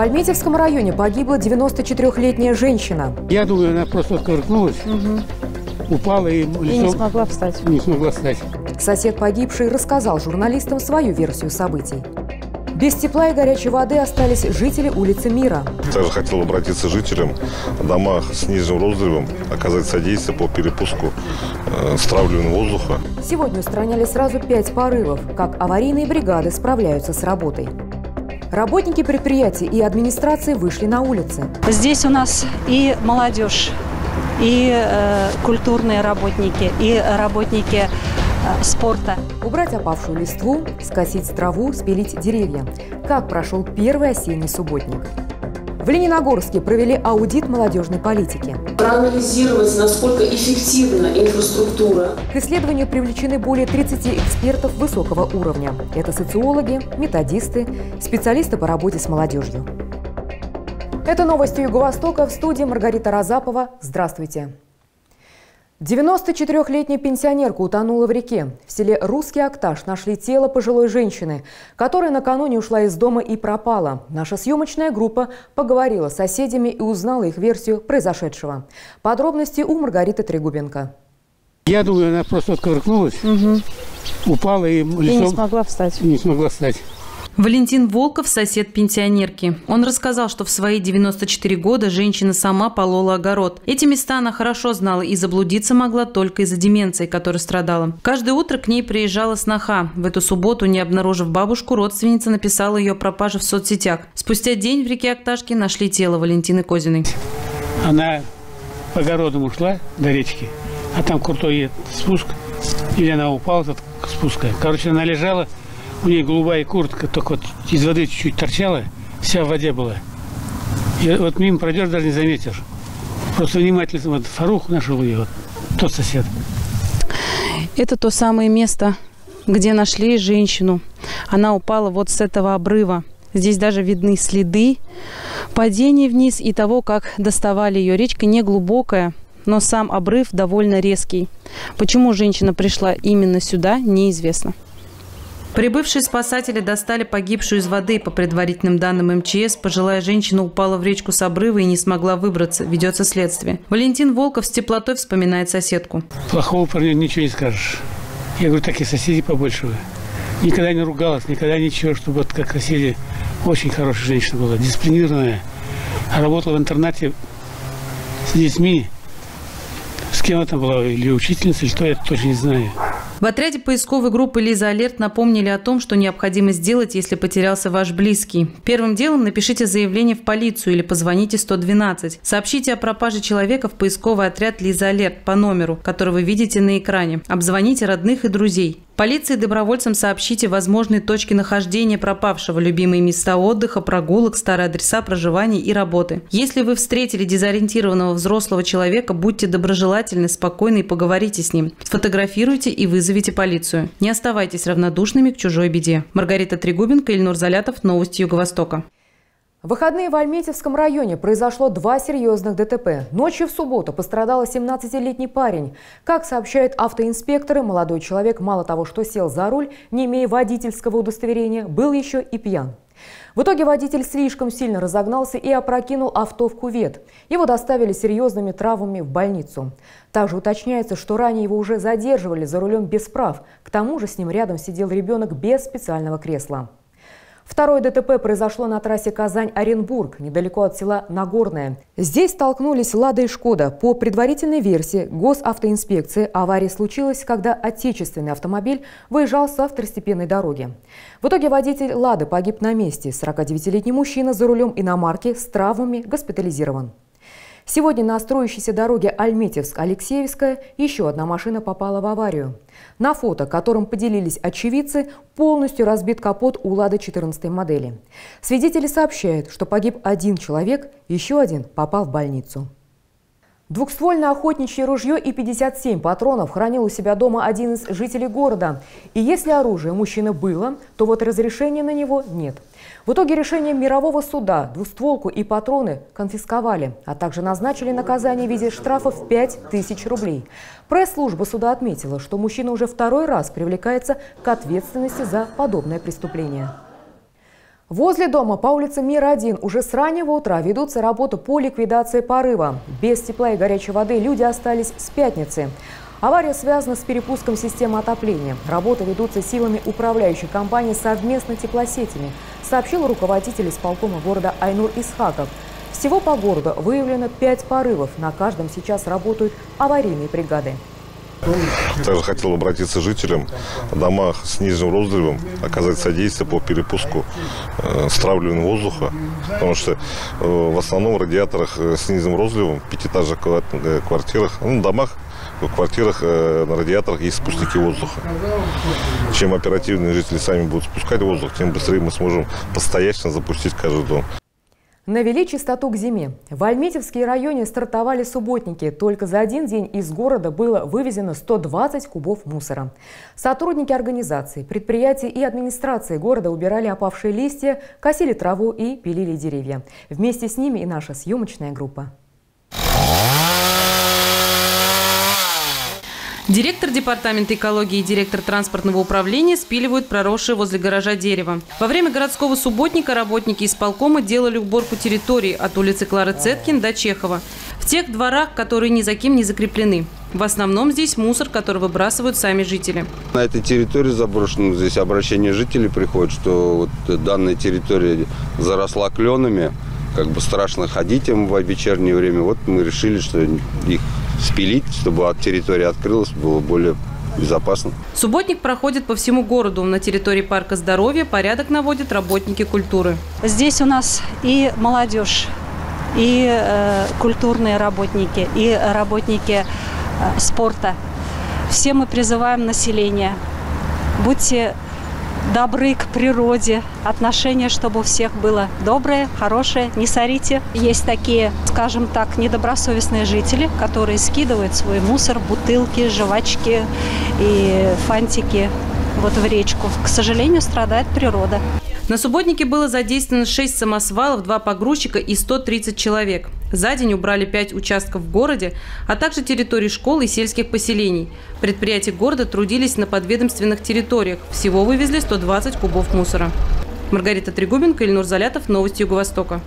Альметьевском районе погибла 94-летняя женщина. Я думаю, она просто отковыркнулась, упала и лицом И не смогла встать. не смогла встать. Сосед погибшей рассказал журналистам свою версию событий. Без тепла и горячей воды остались жители улицы Мира. Также хотел обратиться к жителям дома с нижним розрывом, оказать содействие по перепуску э, стравливания воздуха. Сегодня устраняли сразу пять порывов, как аварийные бригады справляются с работой. Работники предприятий и администрации вышли на улицы. Здесь у нас и молодежь, и э, культурные работники, и работники э, спорта. Убрать опавшую листву, скосить траву, спилить деревья. Как прошел первый осенний субботник? В Лениногорске провели аудит молодежной политики. проанализировать, насколько эффективна инфраструктура К исследованию привлечены более 30 экспертов высокого уровня. Это социологи, методисты, специалисты по работе с молодежью. Это новости Юго-Востока в студии Маргарита Разапова. Здравствуйте. 94-летняя пенсионерка утонула в реке. В селе Русский Акташ нашли тело пожилой женщины, которая накануне ушла из дома и пропала. Наша съемочная группа поговорила с соседями и узнала их версию произошедшего. Подробности у Маргариты Трегубенко. Я думаю, она просто отковыркнулась, упала и И не лицом смогла встать. не смогла встать. Валентин Волков – сосед пенсионерки. Он рассказал, что в свои 94 года женщина сама полола огород. Эти места она хорошо знала и заблудиться могла только из-за деменции, которой страдала. Каждое утро к ней приезжала сноха. В эту субботу, не обнаружив бабушку, родственница написала ее пропаже в соцсетях. Спустя день в реке Акташки нашли тело Валентины Козиной. Она по огородам ушла до речки, а там крутой спуск, или она упала от спуска. Короче, она лежала, у нее голубая куртка, только вот из воды чуть-чуть торчала, вся в воде была. И вот мимо пройдешь, даже не заметишь. Просто внимательно, вот Фарух нашел ее, вот, тот сосед. Это то самое место, где нашли женщину. Она упала вот с этого обрыва. Здесь даже видны следы падения вниз и того, как доставали ее. Речка не глубокая, но сам обрыв довольно резкий. Почему женщина пришла именно сюда, неизвестно. Прибывшие спасатели достали погибшую из воды. По предварительным данным МЧС, пожилая женщина упала в речку с обрыва и не смогла выбраться. Ведется следствие. Валентин Волков с теплотой вспоминает соседку. Плохого про нее ничего не скажешь. Я говорю, таких соседей побольше. бы. Никогда не ругалась, никогда ничего, чтобы вот как соседи. Очень хорошая женщина была, дисциплинированная. А Работала в интернате с детьми. С кем она была, или учительница, или что, я точно не знаю. В отряде поисковой группы «Лиза Алерт» напомнили о том, что необходимо сделать, если потерялся ваш близкий. Первым делом напишите заявление в полицию или позвоните 112. Сообщите о пропаже человека в поисковый отряд «Лиза Алерт» по номеру, который вы видите на экране. Обзвоните родных и друзей. Полиции и добровольцам сообщите возможные точки нахождения пропавшего, любимые места отдыха, прогулок, старые адреса проживания и работы. Если вы встретили дезориентированного взрослого человека, будьте доброжелательны, спокойны и поговорите с ним. Сфотографируйте и вызовите полицию. Не оставайтесь равнодушными к чужой беде. Маргарита Трегубенко, Ильнур Залятов, Новости Юго-Востока. В выходные в Альметьевском районе произошло два серьезных ДТП. Ночью в субботу пострадал 17-летний парень. Как сообщают автоинспекторы, молодой человек мало того, что сел за руль, не имея водительского удостоверения, был еще и пьян. В итоге водитель слишком сильно разогнался и опрокинул авто в кувет. Его доставили серьезными травмами в больницу. Также уточняется, что ранее его уже задерживали за рулем без прав. К тому же с ним рядом сидел ребенок без специального кресла. Второе ДТП произошло на трассе Казань-Оренбург, недалеко от села Нагорное. Здесь столкнулись «Лада» и «Шкода». По предварительной версии госавтоинспекции авария случилась, когда отечественный автомобиль выезжал со второстепенной дороги. В итоге водитель «Лады» погиб на месте. 49-летний мужчина за рулем иномарки с травмами госпитализирован. Сегодня на строящейся дороге Альметьевск-Алексеевская еще одна машина попала в аварию. На фото, которым поделились очевидцы, полностью разбит капот у «Лады» 14 модели. Свидетели сообщают, что погиб один человек, еще один попал в больницу. Двухствольное охотничье ружье и 57 патронов хранил у себя дома один из жителей города. И если оружие мужчины было, то вот разрешения на него нет. В итоге решением мирового суда двустволку и патроны конфисковали, а также назначили наказание в виде штрафа в 5000 рублей. Пресс-служба суда отметила, что мужчина уже второй раз привлекается к ответственности за подобное преступление. Возле дома по улице Мир-1 уже с раннего утра ведутся работы по ликвидации порыва. Без тепла и горячей воды люди остались с пятницы. Авария связана с перепуском системы отопления. Работы ведутся силами управляющей компании совместно теплосетями, сообщил руководитель исполкома города Айнур Исхаков. Всего по городу выявлено пять порывов. На каждом сейчас работают аварийные бригады. Также хотел обратиться жителям в домах с нижним роздревом, оказать содействие по перепуску э, стравливания воздуха, потому что э, в основном в радиаторах э, с низким розливом, в пятиэтажных э, квартирах, ну, домах, в квартирах э, на радиаторах есть спускники воздуха. Чем оперативнее жители сами будут спускать воздух, тем быстрее мы сможем постоянно запустить каждый дом. Навели чистоту к зиме. В Альметьевские районе стартовали субботники. Только за один день из города было вывезено 120 кубов мусора. Сотрудники организации, предприятий и администрации города убирали опавшие листья, косили траву и пилили деревья. Вместе с ними и наша съемочная группа. Директор департамента экологии и директор транспортного управления спиливают проросшее возле гаража дерево. Во время городского субботника работники исполкома делали уборку территории от улицы Клары Цеткин до Чехова. В тех дворах, которые ни за кем не закреплены. В основном здесь мусор, который выбрасывают сами жители. На этой территории заброшено, здесь обращение жителей приходит, что вот данная территория заросла кленами, как бы страшно ходить им в вечернее время. Вот мы решили, что их спилить, чтобы от территории открылась, было более безопасно. Субботник проходит по всему городу. На территории парка здоровья порядок наводят работники культуры. Здесь у нас и молодежь, и э, культурные работники, и работники э, спорта. Все мы призываем население. Будьте добры к природе, отношение, чтобы у всех было доброе, хорошее, не сорите. Есть такие, скажем так, недобросовестные жители, которые скидывают свой мусор, бутылки, жвачки и фантики вот в речку. К сожалению, страдает природа. На субботнике было задействовано 6 самосвалов, 2 погрузчика и 130 человек. За день убрали 5 участков в городе, а также территории школ и сельских поселений. Предприятия города трудились на подведомственных территориях. Всего вывезли 120 кубов мусора. Маргарита Трегубенко, Ильнур Залятов, Новости Юго-Востока.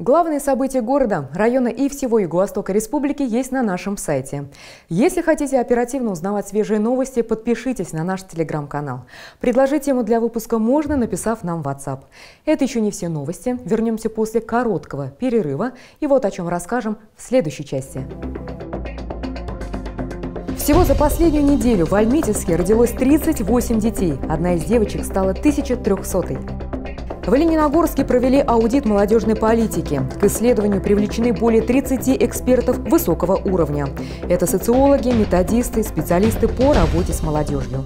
Главные события города, района и всего Юго-Востока Республики есть на нашем сайте. Если хотите оперативно узнавать свежие новости, подпишитесь на наш телеграм-канал. Предложить тему для выпуска можно, написав нам WhatsApp. Это еще не все новости. Вернемся после короткого перерыва. И вот о чем расскажем в следующей части. Всего за последнюю неделю в Альметьевске родилось 38 детей. Одна из девочек стала 1300-й. В Лениногорске провели аудит молодежной политики. К исследованию привлечены более 30 экспертов высокого уровня. Это социологи, методисты, специалисты по работе с молодежью.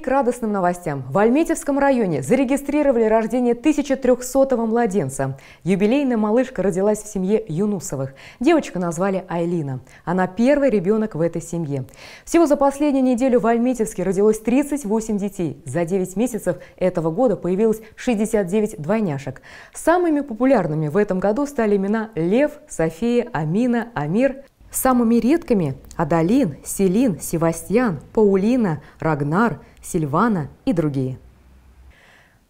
К радостным новостям. В Альметьевском районе зарегистрировали рождение 1300-го младенца. Юбилейная малышка родилась в семье Юнусовых. Девочку назвали Айлина. Она первый ребенок в этой семье. Всего за последнюю неделю в Альметьевске родилось 38 детей. За 9 месяцев этого года появилось 69 двойняшек. Самыми популярными в этом году стали имена Лев, София, Амина, Амир, Самыми редкими – Адалин, Селин, Севастьян, Паулина, Рагнар, Сильвана и другие.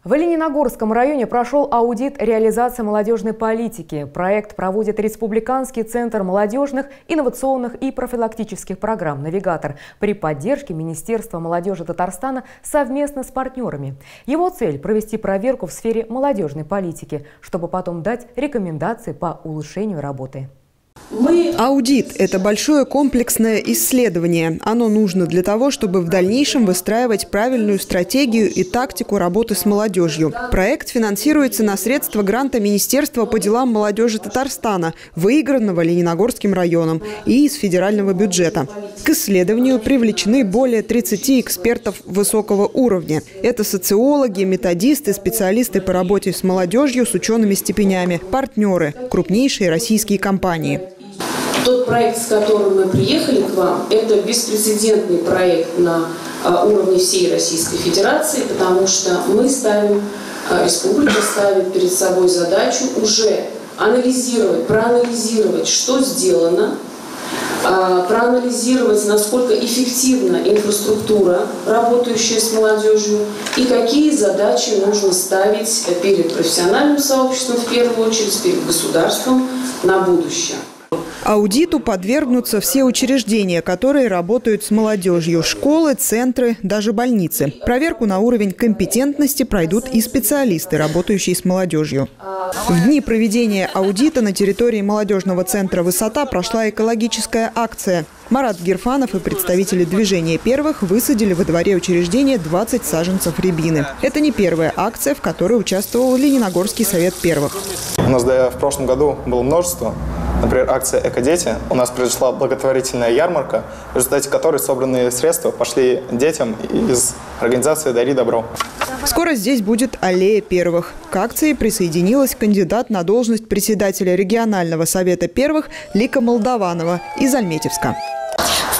В Лениногорском районе прошел аудит реализации молодежной политики. Проект проводит Республиканский центр молодежных, инновационных и профилактических программ «Навигатор» при поддержке Министерства молодежи Татарстана совместно с партнерами. Его цель – провести проверку в сфере молодежной политики, чтобы потом дать рекомендации по улучшению работы. Аудит – это большое комплексное исследование. Оно нужно для того, чтобы в дальнейшем выстраивать правильную стратегию и тактику работы с молодежью. Проект финансируется на средства гранта Министерства по делам молодежи Татарстана, выигранного Лениногорским районом, и из федерального бюджета. К исследованию привлечены более 30 экспертов высокого уровня. Это социологи, методисты, специалисты по работе с молодежью с учеными степенями, партнеры, крупнейшие российские компании. Тот проект, с которым мы приехали к вам, это беспрецедентный проект на а, уровне всей Российской Федерации, потому что мы ставим, а, республика ставит перед собой задачу уже анализировать, проанализировать, что сделано, а, проанализировать, насколько эффективна инфраструктура, работающая с молодежью, и какие задачи нужно ставить перед профессиональным сообществом в первую очередь, перед государством на будущее. Аудиту подвергнутся все учреждения, которые работают с молодежью – школы, центры, даже больницы. Проверку на уровень компетентности пройдут и специалисты, работающие с молодежью. В дни проведения аудита на территории молодежного центра «Высота» прошла экологическая акция. Марат Герфанов и представители движения первых высадили во дворе учреждения 20 саженцев рябины. Это не первая акция, в которой участвовал Лениногорский совет первых. У нас в прошлом году было множество Например, акция «Экодети». У нас произошла благотворительная ярмарка, в результате которой собранные средства пошли детям из организации «Дари добро». Скоро здесь будет аллея первых. К акции присоединилась кандидат на должность председателя регионального совета первых Лика Молдованова из Альметьевска.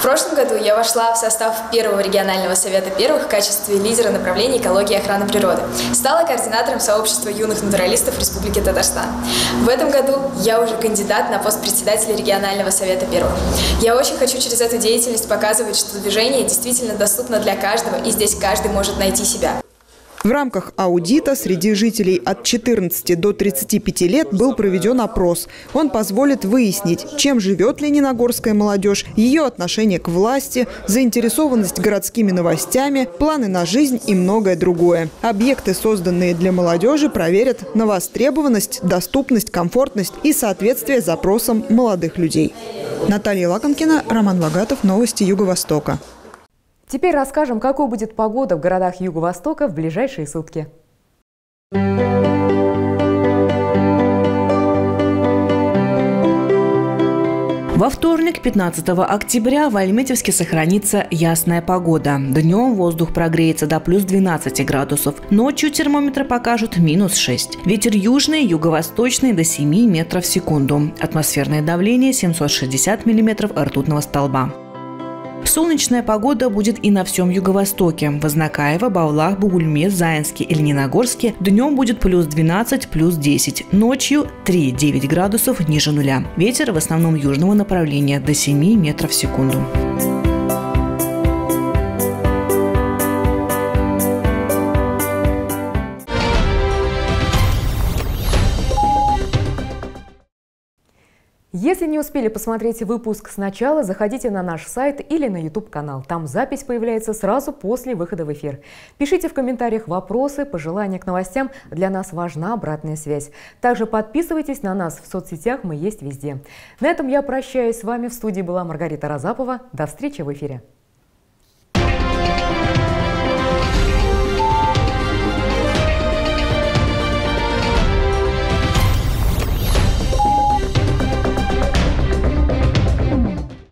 В прошлом году я вошла в состав первого регионального совета первых в качестве лидера направления экологии и охраны природы. Стала координатором сообщества юных натуралистов Республики Татарстан. В этом году я уже кандидат на пост председателя регионального совета первых. Я очень хочу через эту деятельность показывать, что движение действительно доступно для каждого, и здесь каждый может найти себя. В рамках аудита среди жителей от 14 до 35 лет был проведен опрос. Он позволит выяснить, чем живет лениногорская молодежь, ее отношение к власти, заинтересованность городскими новостями, планы на жизнь и многое другое. Объекты, созданные для молодежи, проверят на востребованность, доступность, комфортность и соответствие запросам молодых людей. Наталья Лакомкина, Роман Вагатов, Новости Юго-Востока. Теперь расскажем, какой будет погода в городах Юго-Востока в ближайшие сутки. Во вторник, 15 октября, в Альметьевске сохранится ясная погода. Днем воздух прогреется до плюс 12 градусов. Ночью термометры покажут минус 6. Ветер южный, юго-восточный до 7 метров в секунду. Атмосферное давление 760 миллиметров ртутного столба. Солнечная погода будет и на всем юго-востоке. В Ознакаево, Бавлах, Бугульме, Заинске и Лениногорске днем будет плюс 12, плюс 10. Ночью 3-9 градусов ниже нуля. Ветер в основном южного направления до 7 метров в секунду. Успели посмотреть выпуск сначала, заходите на наш сайт или на YouTube-канал. Там запись появляется сразу после выхода в эфир. Пишите в комментариях вопросы, пожелания к новостям. Для нас важна обратная связь. Также подписывайтесь на нас в соцсетях, мы есть везде. На этом я прощаюсь с вами. В студии была Маргарита Разапова. До встречи в эфире.